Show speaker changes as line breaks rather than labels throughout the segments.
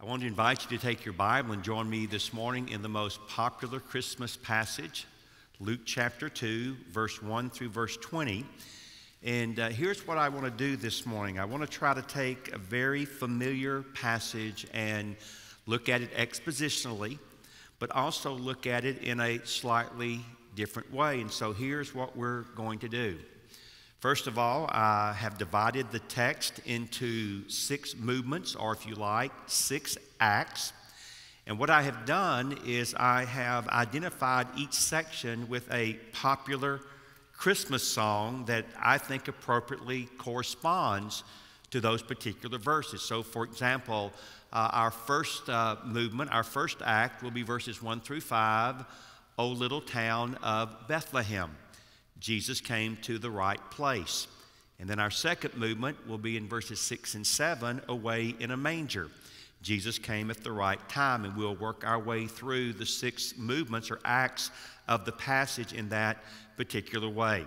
I want to invite you to take your Bible and join me this morning in the most popular Christmas passage, Luke chapter 2, verse 1 through verse 20. And uh, here's what I want to do this morning I want to try to take a very familiar passage and look at it expositionally, but also look at it in a slightly different way. And so here's what we're going to do. First of all, I have divided the text into six movements, or if you like, six acts. And what I have done is I have identified each section with a popular Christmas song that I think appropriately corresponds to those particular verses. So, for example, uh, our first uh, movement, our first act will be verses 1 through 5, O Little Town of Bethlehem. Jesus came to the right place. And then our second movement will be in verses 6 and 7, away in a manger. Jesus came at the right time, and we'll work our way through the six movements or acts of the passage in that particular way.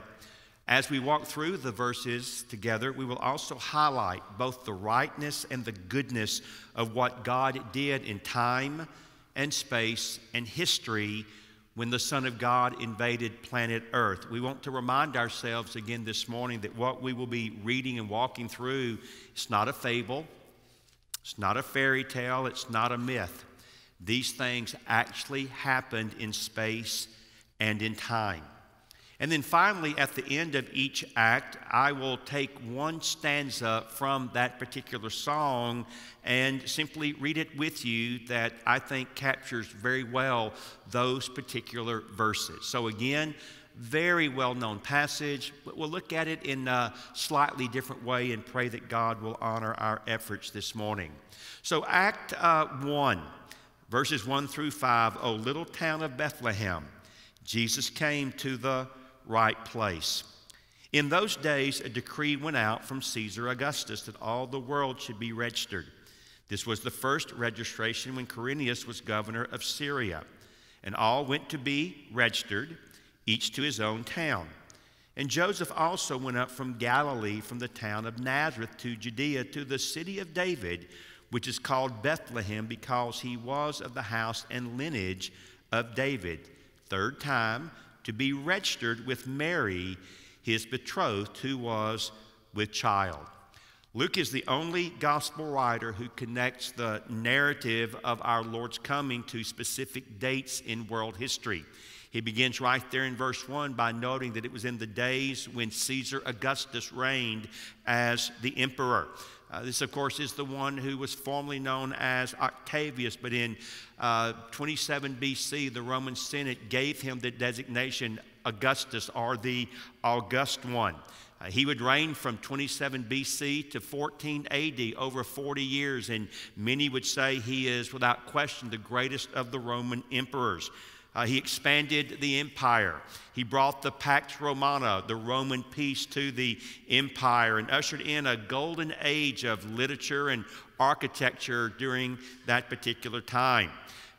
As we walk through the verses together, we will also highlight both the rightness and the goodness of what God did in time and space and history when the Son of God invaded planet Earth. We want to remind ourselves again this morning that what we will be reading and walking through is not a fable, it's not a fairy tale, it's not a myth. These things actually happened in space and in time. And then finally, at the end of each act, I will take one stanza from that particular song and simply read it with you that I think captures very well those particular verses. So, again, very well known passage, but we'll look at it in a slightly different way and pray that God will honor our efforts this morning. So, Act uh, 1, verses 1 through 5, O little town of Bethlehem, Jesus came to the right place. In those days, a decree went out from Caesar Augustus that all the world should be registered. This was the first registration when Quirinius was governor of Syria. And all went to be registered, each to his own town. And Joseph also went up from Galilee, from the town of Nazareth to Judea, to the city of David, which is called Bethlehem, because he was of the house and lineage of David. Third time, to be registered with Mary, his betrothed, who was with child. Luke is the only gospel writer who connects the narrative of our Lord's coming to specific dates in world history. He begins right there in verse 1 by noting that it was in the days when Caesar Augustus reigned as the emperor. Uh, this, of course, is the one who was formerly known as Octavius, but in uh, 27 BC, the Roman Senate gave him the designation Augustus or the August one. Uh, he would reign from 27 BC to 14 AD, over 40 years, and many would say he is, without question, the greatest of the Roman emperors. Uh, he expanded the empire. He brought the Pax Romana, the Roman peace, to the empire and ushered in a golden age of literature and architecture during that particular time.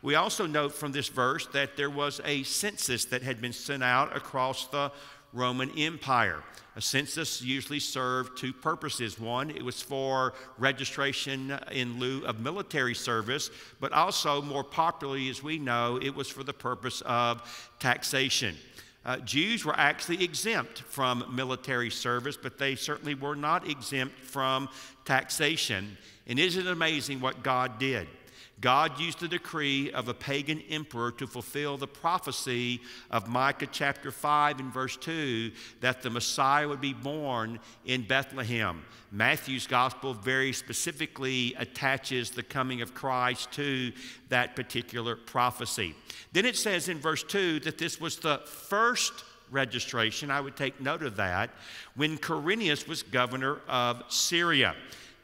We also note from this verse that there was a census that had been sent out across the Roman Empire. A census usually served two purposes. One, it was for registration in lieu of military service, but also, more popularly as we know, it was for the purpose of taxation. Uh, Jews were actually exempt from military service, but they certainly were not exempt from taxation. And isn't it amazing what God did? God used the decree of a pagan emperor to fulfill the prophecy of Micah chapter 5 and verse 2 that the Messiah would be born in Bethlehem. Matthew's gospel very specifically attaches the coming of Christ to that particular prophecy. Then it says in verse 2 that this was the first registration, I would take note of that, when Quirinius was governor of Syria.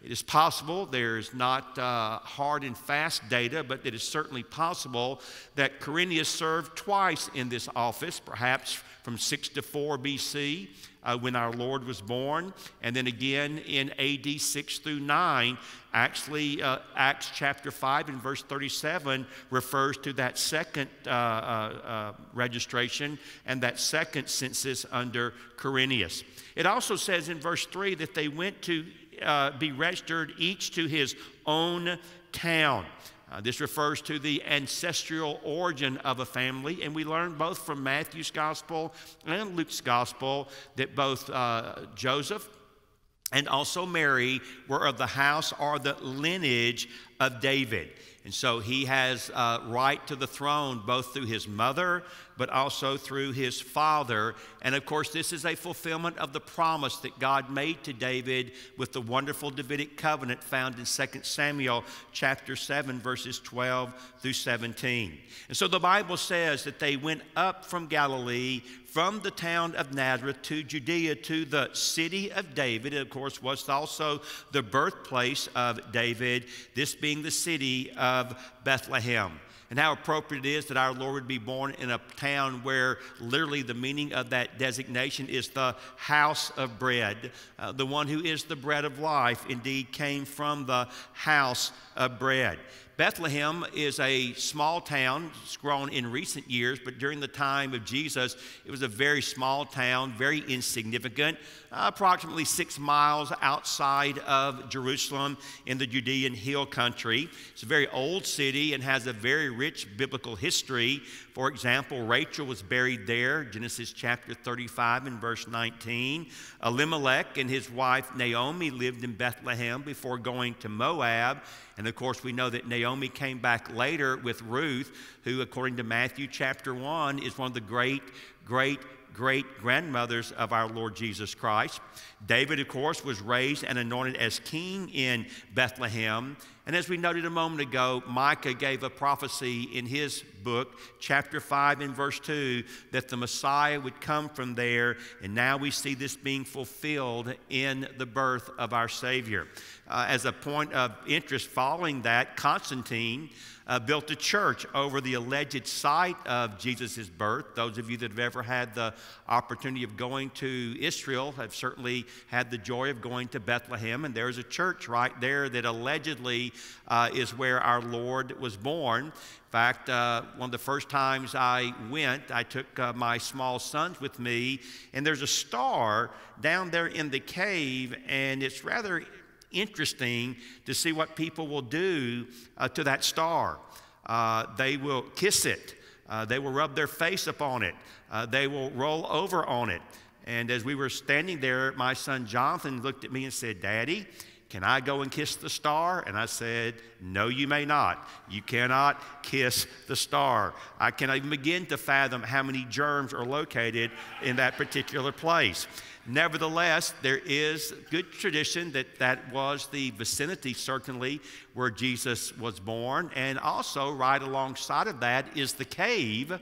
It is possible, there's not uh, hard and fast data, but it is certainly possible that Quirinius served twice in this office, perhaps from 6 to 4 BC uh, when our Lord was born, and then again in AD 6 through 9. Actually, uh, Acts chapter 5 and verse 37 refers to that second uh, uh, uh, registration and that second census under Quirinius. It also says in verse 3 that they went to uh, be registered each to his own town. Uh, this refers to the ancestral origin of a family, and we learn both from Matthew's gospel and Luke's gospel that both uh, Joseph and also Mary were of the house or the lineage of David. And so he has uh, right to the throne both through his mother, but also through his father. And of course, this is a fulfillment of the promise that God made to David with the wonderful Davidic covenant found in 2 Samuel chapter 7, verses 12 through 17. And so the Bible says that they went up from Galilee from the town of Nazareth to Judea to the city of David. It, of course, was also the birthplace of David, this being the city of Bethlehem and how appropriate it is that our Lord would be born in a town where literally the meaning of that designation is the house of bread. Uh, the one who is the bread of life indeed came from the house of bread. Bethlehem is a small town. It's grown in recent years, but during the time of Jesus, it was a very small town, very insignificant, approximately six miles outside of Jerusalem in the Judean hill country. It's a very old city and has a very rich biblical history. For example, Rachel was buried there, Genesis chapter 35 and verse 19. Elimelech and his wife Naomi lived in Bethlehem before going to Moab. And of course, we know that Naomi came back later with Ruth, who, according to Matthew chapter 1, is one of the great, great great grandmothers of our Lord Jesus Christ. David, of course, was raised and anointed as king in Bethlehem. And as we noted a moment ago, Micah gave a prophecy in his book, chapter 5 and verse 2, that the Messiah would come from there. And now we see this being fulfilled in the birth of our Savior. Uh, as a point of interest, following that, Constantine uh, built a church over the alleged site of Jesus' birth. Those of you that have ever had the opportunity of going to Israel have certainly had the joy of going to Bethlehem, and there's a church right there that allegedly uh, is where our Lord was born. In fact, uh, one of the first times I went, I took uh, my small sons with me, and there's a star down there in the cave, and it's rather interesting to see what people will do uh, to that star. Uh, they will kiss it, uh, they will rub their face upon it, uh, they will roll over on it. And as we were standing there, my son Jonathan looked at me and said, Daddy, can I go and kiss the star? And I said, No, you may not. You cannot kiss the star. I cannot even begin to fathom how many germs are located in that particular place. Nevertheless, there is good tradition that that was the vicinity, certainly, where Jesus was born. And also, right alongside of that is the cave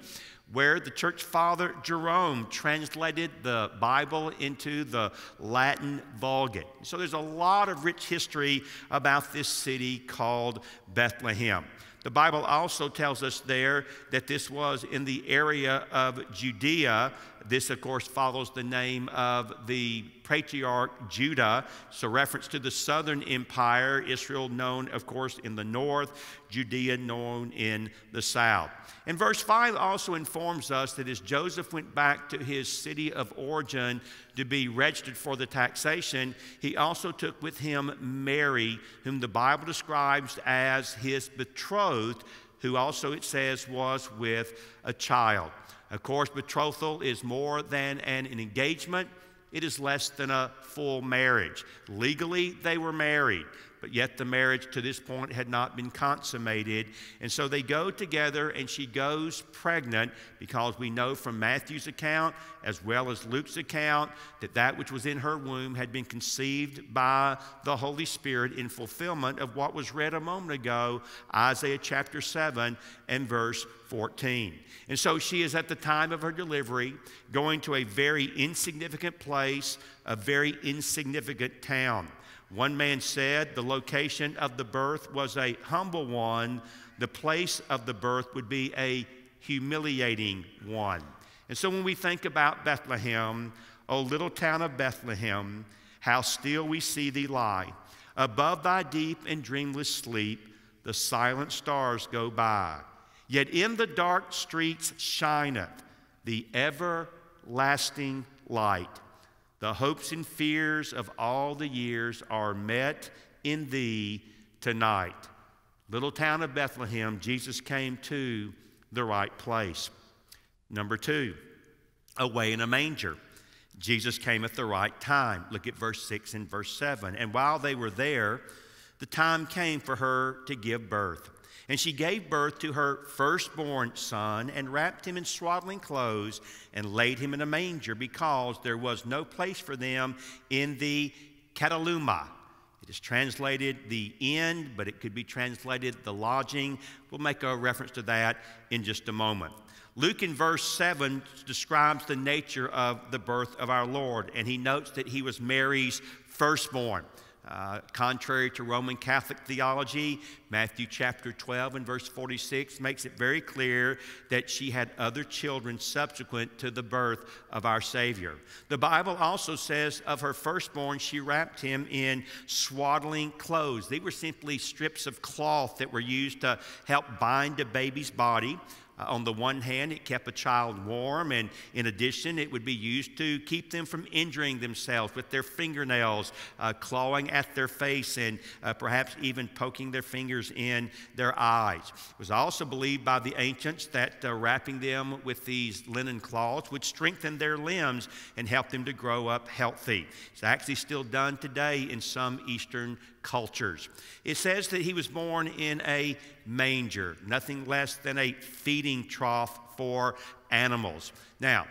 where the church father Jerome translated the Bible into the Latin Vulgate. So there's a lot of rich history about this city called Bethlehem. The Bible also tells us there that this was in the area of Judea. This, of course, follows the name of the patriarch Judah. So, reference to the southern empire, Israel known, of course, in the north, Judea known in the south. And verse 5 also informs us that as Joseph went back to his city of origin to be registered for the taxation, he also took with him Mary, whom the Bible describes as his betrothed, who also, it says, was with a child. Of course, betrothal is more than an engagement. It is less than a full marriage. Legally, they were married but yet the marriage to this point had not been consummated. And so they go together, and she goes pregnant because we know from Matthew's account as well as Luke's account that that which was in her womb had been conceived by the Holy Spirit in fulfillment of what was read a moment ago, Isaiah chapter 7 and verse 14. And so she is at the time of her delivery going to a very insignificant place, a very insignificant town. One man said the location of the birth was a humble one, the place of the birth would be a humiliating one. And so when we think about Bethlehem, O little town of Bethlehem, how still we see thee lie. Above thy deep and dreamless sleep, the silent stars go by. Yet in the dark streets shineth the everlasting light. The hopes and fears of all the years are met in thee tonight. little town of Bethlehem, Jesus came to the right place. Number two, away in a manger. Jesus came at the right time. Look at verse 6 and verse 7. And while they were there, the time came for her to give birth. And she gave birth to her firstborn son and wrapped him in swaddling clothes and laid him in a manger because there was no place for them in the kataluma. It is translated the inn, but it could be translated the lodging. We'll make a reference to that in just a moment. Luke in verse 7 describes the nature of the birth of our Lord, and he notes that he was Mary's firstborn. Uh, contrary to Roman Catholic theology, Matthew chapter 12 and verse 46 makes it very clear that she had other children subsequent to the birth of our Savior. The Bible also says of her firstborn, she wrapped him in swaddling clothes. They were simply strips of cloth that were used to help bind a baby's body. Uh, on the one hand, it kept a child warm, and in addition, it would be used to keep them from injuring themselves with their fingernails, uh, clawing at their face, and uh, perhaps even poking their fingers in their eyes. It was also believed by the ancients that uh, wrapping them with these linen cloths would strengthen their limbs and help them to grow up healthy. It's actually still done today in some Eastern cultures. It says that he was born in a manger, nothing less than a feeding trough for animals. Now,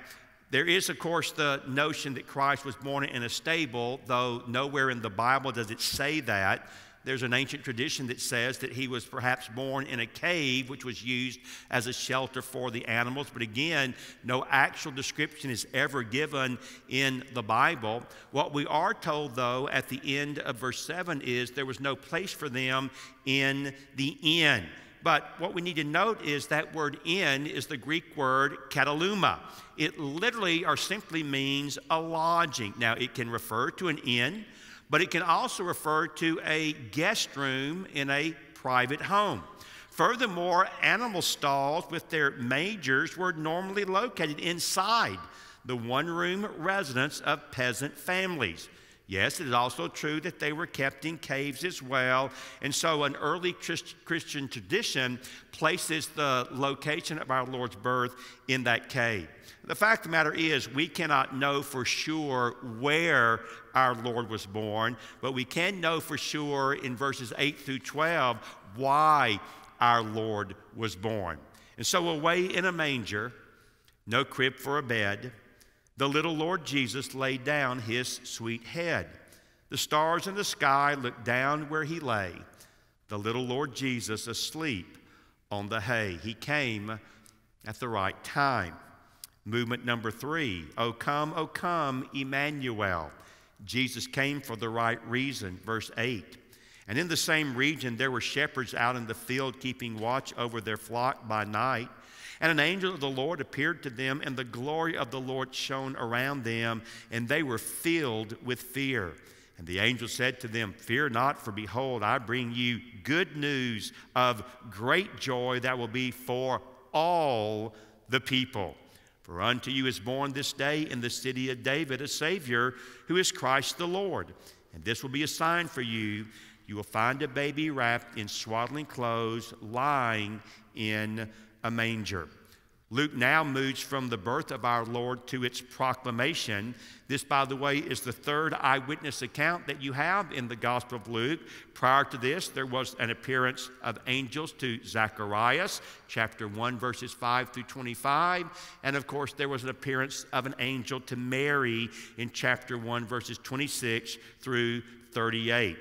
there is, of course, the notion that Christ was born in a stable, though nowhere in the Bible does it say that. There's an ancient tradition that says that he was perhaps born in a cave, which was used as a shelter for the animals. But again, no actual description is ever given in the Bible. What we are told, though, at the end of verse 7 is there was no place for them in the inn. But what we need to note is that word inn is the Greek word kataluma. It literally or simply means a lodging. Now, it can refer to an inn but it can also refer to a guest room in a private home. Furthermore, animal stalls with their mangers were normally located inside the one room residence of peasant families. Yes, it is also true that they were kept in caves as well. And so, an early Christ- Christian tradition places the location of our Lord's birth in that cave. The fact of the matter is, we cannot know for sure where our Lord was born, but we can know for sure in verses 8 through 12 why our Lord was born. And so, away in a manger, no crib for a bed, the little Lord Jesus laid down his sweet head. The stars in the sky looked down where he lay. The little Lord Jesus asleep on the hay. He came at the right time. Movement number three, O come, O come, Emmanuel. Jesus came for the right reason. Verse 8. And in the same region, there were shepherds out in the field keeping watch over their flock by night. And an angel of the Lord appeared to them, and the glory of the Lord shone around them, and they were filled with fear. And the angel said to them, Fear not, for behold, I bring you good news of great joy that will be for all the people. For unto you is born this day in the city of David a Savior, who is Christ the Lord. And this will be a sign for you. You will find a baby wrapped in swaddling clothes, lying in a manger. Luke now moves from the birth of our Lord to its proclamation. This, by the way, is the third eyewitness account that you have in the Gospel of Luke. Prior to this, there was an appearance of angels to Zacharias, chapter 1, verses 5 through 25. And of course, there was an appearance of an angel to Mary in chapter 1, verses 26 through 38.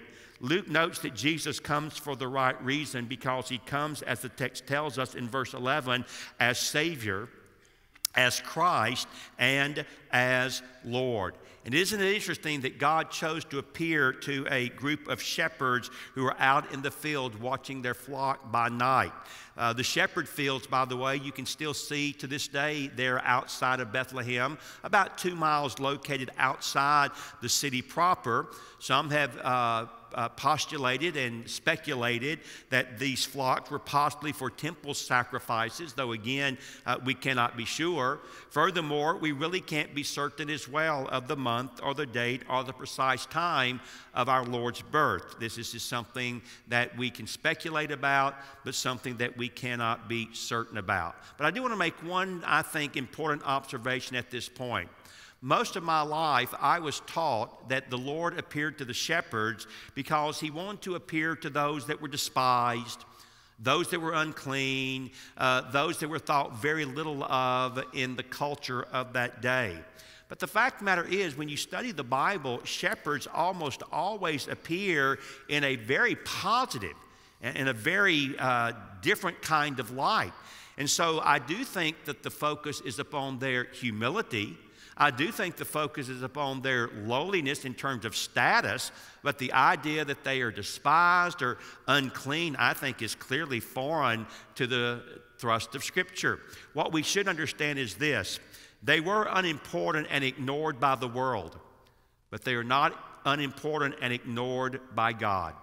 Luke notes that Jesus comes for the right reason because he comes, as the text tells us in verse 11, as Savior, as Christ, and as Lord. And isn't it interesting that God chose to appear to a group of shepherds who are out in the field watching their flock by night? Uh, the shepherd fields, by the way, you can still see to this day. They're outside of Bethlehem, about two miles located outside the city proper. Some have uh, uh, postulated and speculated that these flocks were possibly for temple sacrifices, though again, uh, we cannot be sure. Furthermore, we really can't be certain as well of the month or the date or the precise time of our Lord's birth. This is just something that we can speculate about, but something that we cannot be certain about. But I do want to make one, I think, important observation at this point. Most of my life, I was taught that the Lord appeared to the shepherds because he wanted to appear to those that were despised, those that were unclean, uh, those that were thought very little of in the culture of that day. But the fact of the matter is, when you study the Bible, shepherds almost always appear in a very positive and in a very uh, different kind of light. And so I do think that the focus is upon their humility I do think the focus is upon their lowliness in terms of status, but the idea that they are despised or unclean, I think, is clearly foreign to the thrust of Scripture. What we should understand is this they were unimportant and ignored by the world, but they are not unimportant and ignored by God.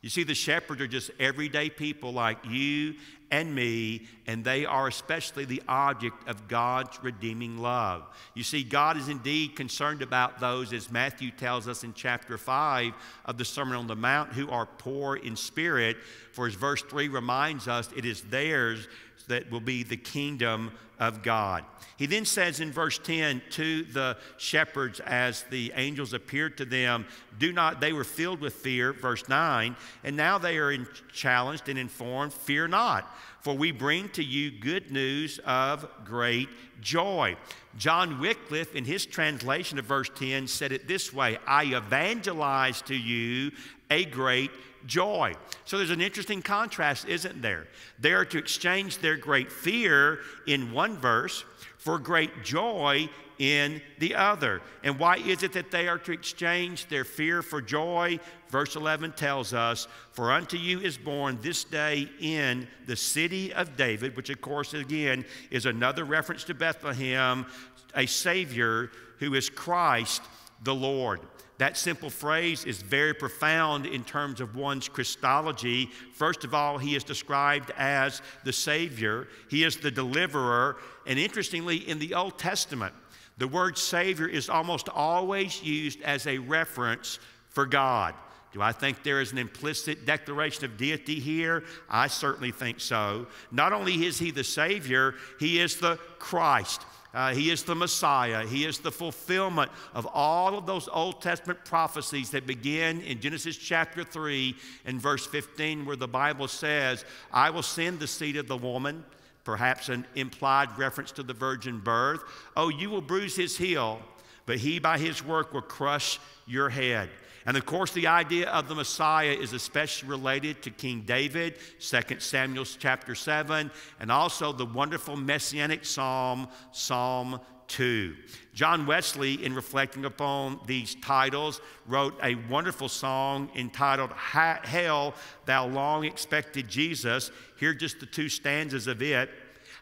You see, the shepherds are just everyday people like you and me, and they are especially the object of God's redeeming love. You see, God is indeed concerned about those, as Matthew tells us in chapter 5 of the Sermon on the Mount, who are poor in spirit. For as verse 3 reminds us, it is theirs that will be the kingdom of God. He then says in verse 10 to the shepherds as the angels appeared to them, do not, they were filled with fear, verse 9, and now they are challenged and informed, fear not, for we bring to you good news of great joy. John Wycliffe, in his translation of verse 10, said it this way I evangelize to you a great joy. So there's an interesting contrast, isn't there? They are to exchange their great fear in one verse for great joy in the other. And why is it that they are to exchange their fear for joy? Verse 11 tells us, For unto you is born this day in the city of David, which of course, again, is another reference to Bethlehem, a Savior who is Christ the Lord. That simple phrase is very profound in terms of one's Christology. First of all, he is described as the Savior, he is the deliverer. And interestingly, in the Old Testament, the word Savior is almost always used as a reference for God. Do I think there is an implicit declaration of deity here? I certainly think so. Not only is he the Savior, he is the Christ. Uh, he is the Messiah. He is the fulfillment of all of those Old Testament prophecies that begin in Genesis chapter 3 and verse 15, where the Bible says, I will send the seed of the woman, perhaps an implied reference to the virgin birth. Oh, you will bruise his heel, but he by his work will crush your head. And of course, the idea of the Messiah is especially related to King David, 2 Samuel chapter 7, and also the wonderful messianic psalm, Psalm 2. John Wesley, in reflecting upon these titles, wrote a wonderful song entitled Hail, Thou Long Expected Jesus. Here are just the two stanzas of it.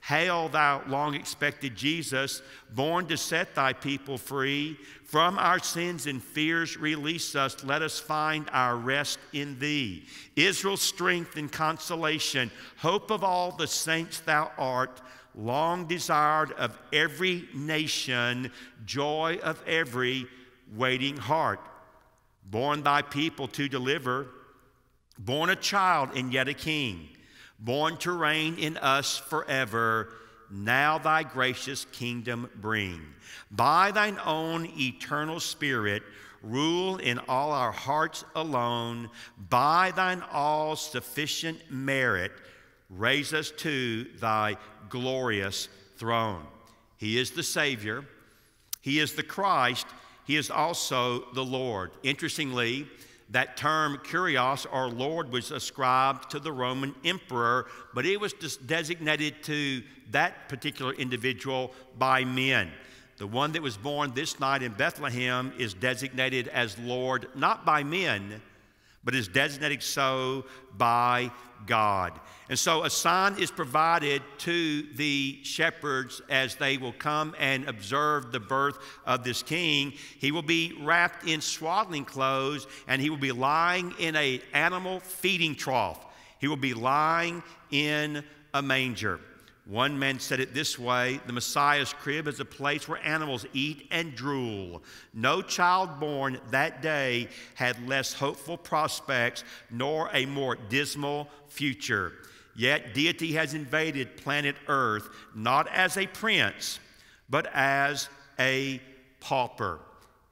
Hail, thou long expected Jesus, born to set thy people free. From our sins and fears, release us. Let us find our rest in thee. Israel's strength and consolation, hope of all the saints thou art, long desired of every nation, joy of every waiting heart. Born thy people to deliver, born a child and yet a king born to reign in us forever. Now thy gracious kingdom bring. By thine own eternal spirit, rule in all our hearts alone. By thine all sufficient merit, raise us to thy glorious throne. He is the Savior, He is the Christ, He is also the Lord. Interestingly, that term kurios or Lord was ascribed to the Roman emperor, but it was designated to that particular individual by men. The one that was born this night in Bethlehem is designated as Lord not by men, but is designated so by God. And so a sign is provided to the shepherds as they will come and observe the birth of this king. He will be wrapped in swaddling clothes and he will be lying in a animal feeding trough. He will be lying in a manger. One man said it this way the Messiah's crib is a place where animals eat and drool. No child born that day had less hopeful prospects nor a more dismal future. Yet deity has invaded planet Earth not as a prince, but as a pauper.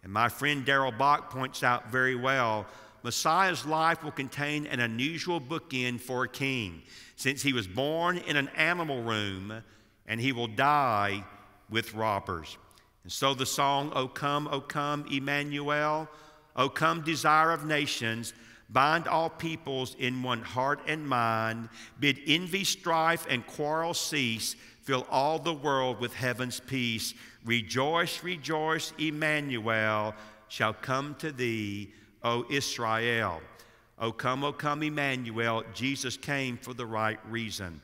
And my friend Darrell Bock points out very well Messiah's life will contain an unusual bookend for a king, since he was born in an animal room and he will die with robbers. And so the song, O come, O come, Emmanuel, O come, desire of nations, bind all peoples in one heart and mind, bid envy, strife, and quarrel cease, fill all the world with heaven's peace. Rejoice, rejoice, Emmanuel shall come to thee O Israel. O come, O come, Emmanuel. Jesus came for the right reason.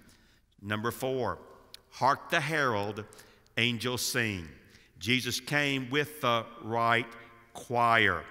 Number four, hark the herald, angels sing. Jesus came with the right choir.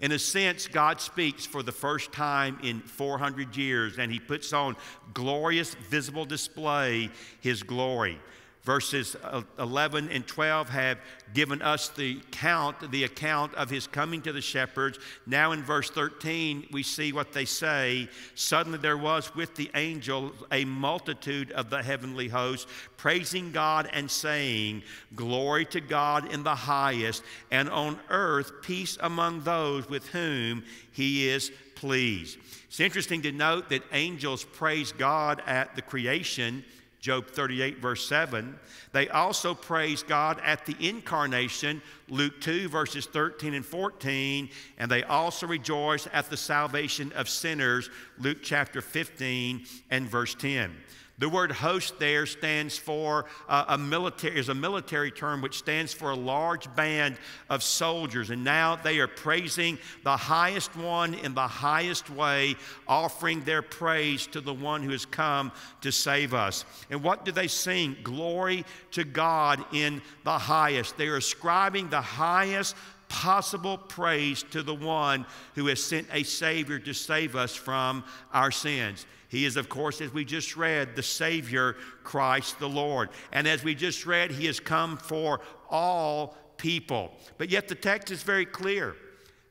In a sense, God speaks for the first time in 400 years, and He puts on glorious, visible display His glory. Verses 11 and 12 have given us the count, the account of his coming to the shepherds. Now in verse 13, we see what they say. Suddenly there was with the angel a multitude of the heavenly host, praising God and saying, Glory to God in the highest, and on earth peace among those with whom he is pleased. It's interesting to note that angels praise God at the creation Job 38, verse 7. They also praise God at the incarnation, Luke 2, verses 13 and 14. And they also rejoice at the salvation of sinners, Luke chapter 15 and verse 10. The word host there stands for uh, a military, is a military term which stands for a large band of soldiers. And now they are praising the highest one in the highest way, offering their praise to the one who has come to save us. And what do they sing? Glory to God in the highest. They are ascribing the highest possible praise to the one who has sent a Savior to save us from our sins. He is, of course, as we just read, the Savior, Christ the Lord. And as we just read, He has come for all people. But yet the text is very clear.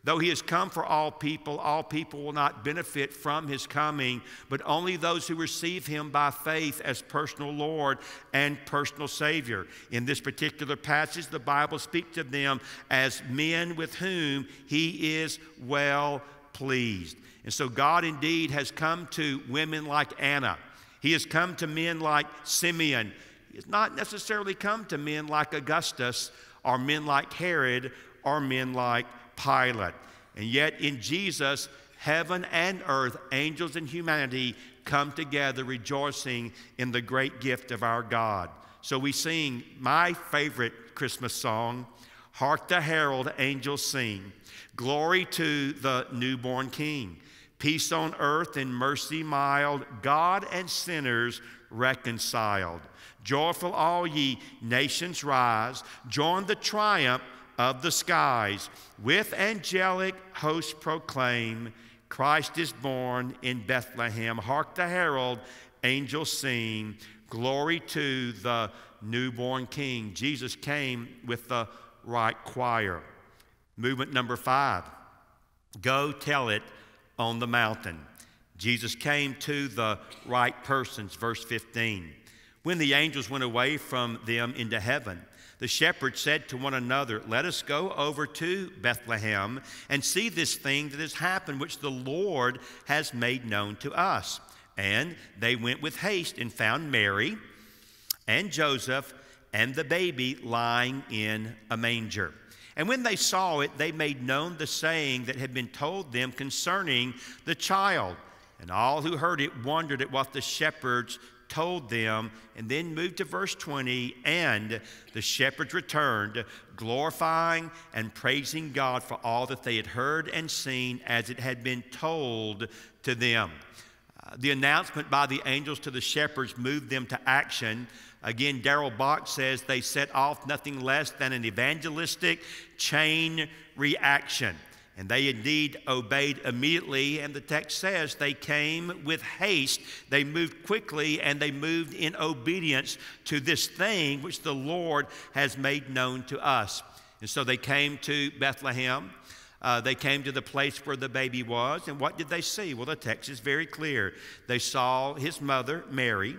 Though he has come for all people, all people will not benefit from his coming, but only those who receive him by faith as personal Lord and personal Savior. In this particular passage, the Bible speaks of them as men with whom he is well pleased. And so God indeed has come to women like Anna. He has come to men like Simeon. He has not necessarily come to men like Augustus or men like Herod or men like Pilate. And yet in Jesus, heaven and earth, angels and humanity come together rejoicing in the great gift of our God. So we sing my favorite Christmas song, Hark the Herald Angels Sing. Glory to the newborn King. Peace on earth and mercy mild, God and sinners reconciled. Joyful all ye nations rise, join the triumph of the skies. With angelic hosts proclaim, Christ is born in Bethlehem. Hark the herald, angels sing, glory to the newborn King. Jesus came with the right choir. Movement number five go tell it on the mountain. Jesus came to the right persons, verse 15. When the angels went away from them into heaven, the shepherds said to one another, Let us go over to Bethlehem and see this thing that has happened, which the Lord has made known to us. And they went with haste and found Mary and Joseph and the baby lying in a manger. And when they saw it, they made known the saying that had been told them concerning the child. And all who heard it wondered at what the shepherds told them, and then moved to verse 20. And the shepherds returned, glorifying and praising God for all that they had heard and seen as it had been told to them. Uh, the announcement by the angels to the shepherds moved them to action. Again, Darrell Bock says they set off nothing less than an evangelistic chain reaction. And they indeed obeyed immediately, and the text says they came with haste. They moved quickly and they moved in obedience to this thing which the Lord has made known to us. And so they came to Bethlehem. Uh, they came to the place where the baby was, and what did they see? Well, the text is very clear. They saw his mother, Mary.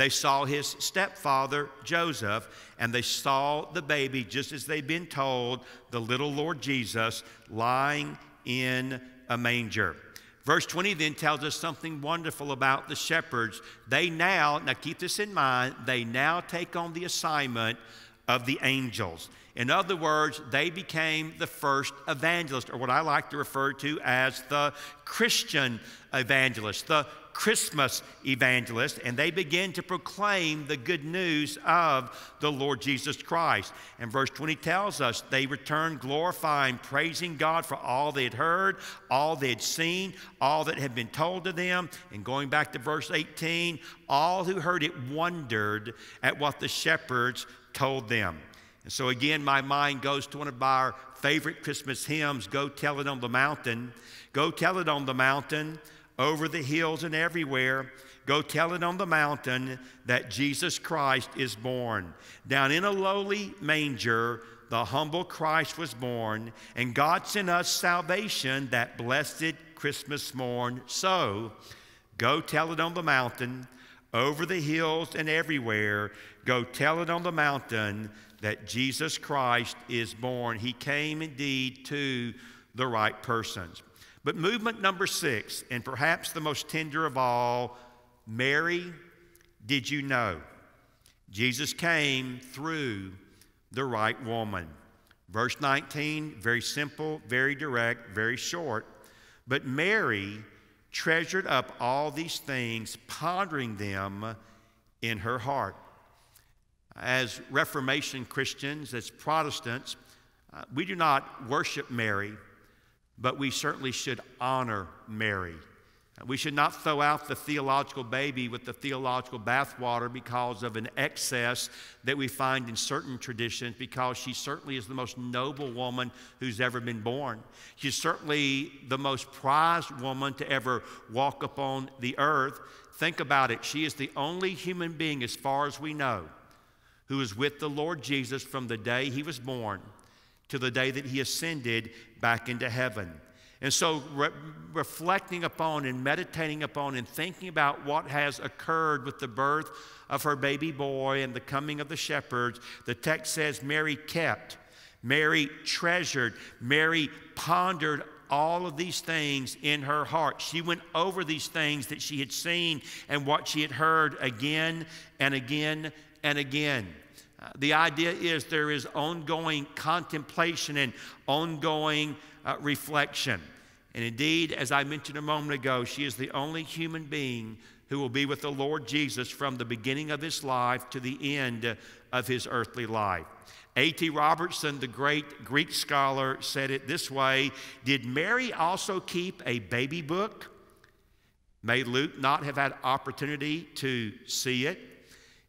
They saw his stepfather, Joseph, and they saw the baby just as they'd been told, the little Lord Jesus, lying in a manger. Verse 20 then tells us something wonderful about the shepherds. They now, now keep this in mind, they now take on the assignment of the angels. In other words, they became the first evangelist, or what I like to refer to as the Christian evangelist, the Christmas evangelist, and they begin to proclaim the good news of the Lord Jesus Christ. And verse 20 tells us they returned glorifying, praising God for all they had heard, all they had seen, all that had been told to them. And going back to verse 18, all who heard it wondered at what the shepherds told them. And so again, my mind goes to one of our favorite Christmas hymns, Go Tell It on the Mountain. Go tell it on the mountain over the hills and everywhere. Go tell it on the mountain that Jesus Christ is born. Down in a lowly manger, the humble Christ was born, and God sent us salvation that blessed Christmas morn. So, go tell it on the mountain, over the hills and everywhere. Go tell it on the mountain that Jesus Christ is born. He came indeed to the right persons. But movement number six, and perhaps the most tender of all, Mary, did you know? Jesus came through the right woman. Verse 19, very simple, very direct, very short. But Mary treasured up all these things, pondering them in her heart. As Reformation Christians, as Protestants, uh, we do not worship Mary but we certainly should honor Mary. We should not throw out the theological baby with the theological bathwater because of an excess that we find in certain traditions, because she certainly is the most noble woman who's ever been born. She's certainly the most prized woman to ever walk upon the earth. Think about it. She is the only human being, as far as we know, who was with the Lord Jesus from the day he was born to the day that he ascended back into heaven. And so, re- reflecting upon and meditating upon and thinking about what has occurred with the birth of her baby boy and the coming of the shepherds, the text says Mary kept, Mary treasured, Mary pondered all of these things in her heart. She went over these things that she had seen and what she had heard again and again and again the idea is there is ongoing contemplation and ongoing uh, reflection. And indeed, as I mentioned a moment ago, she is the only human being who will be with the Lord Jesus from the beginning of his life to the end of his earthly life. A.T. Robertson, the great Greek scholar, said it this way Did Mary also keep a baby book? May Luke not have had opportunity to see it.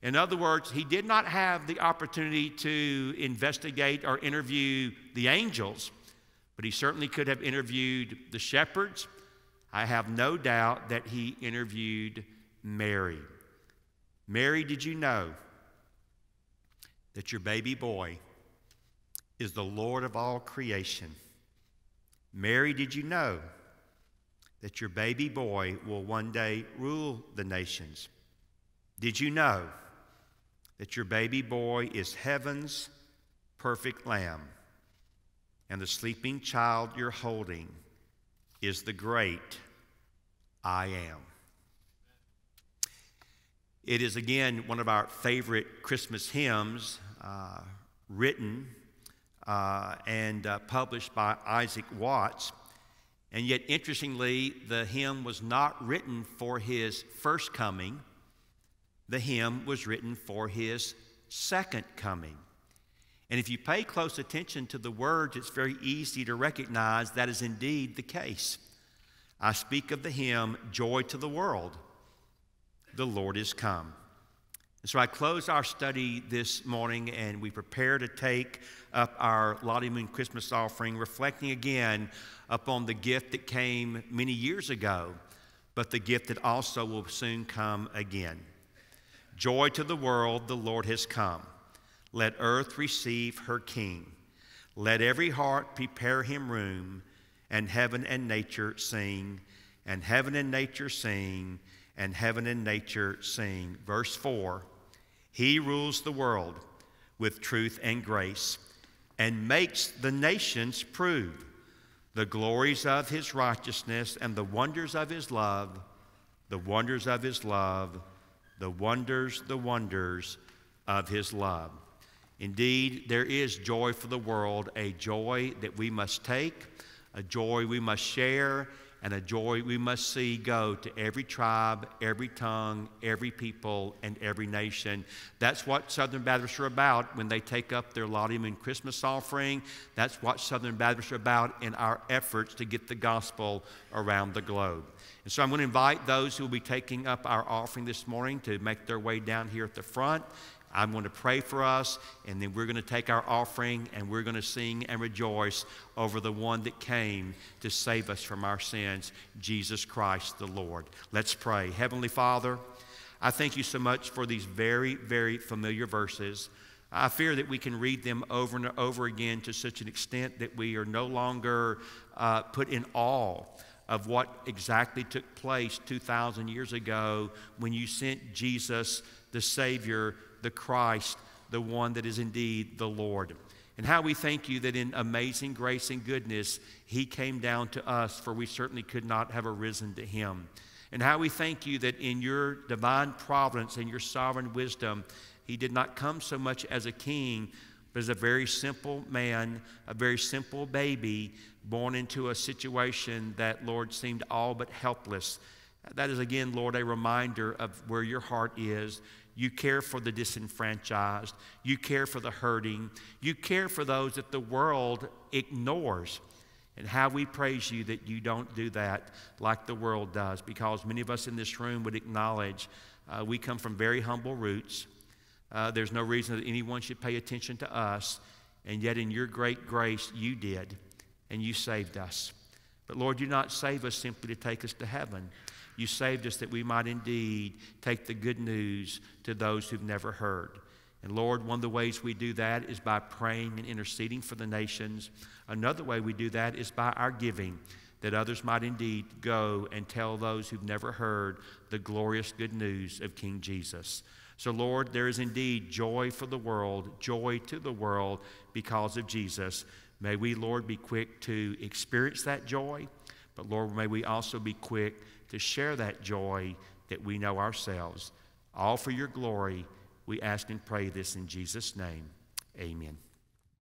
In other words, he did not have the opportunity to investigate or interview the angels, but he certainly could have interviewed the shepherds. I have no doubt that he interviewed Mary. Mary, did you know that your baby boy is the Lord of all creation? Mary, did you know that your baby boy will one day rule the nations? Did you know that your baby boy is heaven's perfect lamb, and the sleeping child you're holding is the great I am. It is again one of our favorite Christmas hymns, uh, written uh, and uh, published by Isaac Watts. And yet, interestingly, the hymn was not written for his first coming, the hymn was written for his second coming. And if you pay close attention to the words, it's very easy to recognize that is indeed the case. I speak of the hymn, Joy to the World. The Lord is come. And so I close our study this morning and we prepare to take up our Lottie Moon Christmas offering, reflecting again upon the gift that came many years ago, but the gift that also will soon come again. Joy to the world, the Lord has come. Let earth receive her King. Let every heart prepare him room, and heaven and nature sing, and heaven and nature sing, and heaven and nature sing. Verse 4 he rules the world with truth and grace and makes the nations prove the glories of his righteousness and the wonders of his love, the wonders of his love, the wonders, the wonders of his love. Indeed, there is joy for the world, a joy that we must take, a joy we must share, and a joy we must see go to every tribe, every tongue, every people, and every nation. That's what Southern Baptists are about when they take up their Lottie Moon Christmas offering. That's what Southern Baptists are about in our efforts to get the gospel around the globe. And so I'm going to invite those who will be taking up our offering this morning to make their way down here at the front. I'm going to pray for us, and then we're going to take our offering and we're going to sing and rejoice over the one that came to save us from our sins, Jesus Christ the Lord. Let's pray. Heavenly Father, I thank you so much for these very, very familiar verses. I fear that we can read them over and over again to such an extent that we are no longer uh, put in awe of what exactly took place 2,000 years ago when you sent Jesus, the Savior, the Christ, the one that is indeed the Lord. And how we thank you that in amazing grace and goodness, He came down to us, for we certainly could not have arisen to Him. And how we thank you that in your divine providence and your sovereign wisdom, He did not come so much as a king, but as a very simple man, a very simple baby, born into a situation that, Lord, seemed all but helpless. That is, again, Lord, a reminder of where your heart is. You care for the disenfranchised. You care for the hurting. You care for those that the world ignores. And how we praise you that you don't do that like the world does, because many of us in this room would acknowledge uh, we come from very humble roots. Uh, there's no reason that anyone should pay attention to us. And yet, in your great grace, you did, and you saved us. But Lord, you not save us simply to take us to heaven. You saved us that we might indeed take the good news to those who've never heard. And Lord, one of the ways we do that is by praying and interceding for the nations. Another way we do that is by our giving, that others might indeed go and tell those who've never heard the glorious good news of King Jesus. So, Lord, there is indeed joy for the world, joy to the world because of Jesus. May we, Lord, be quick to experience that joy, but Lord, may we also be quick to share that joy that we know ourselves. All for your glory, we ask and pray this in Jesus' name. Amen.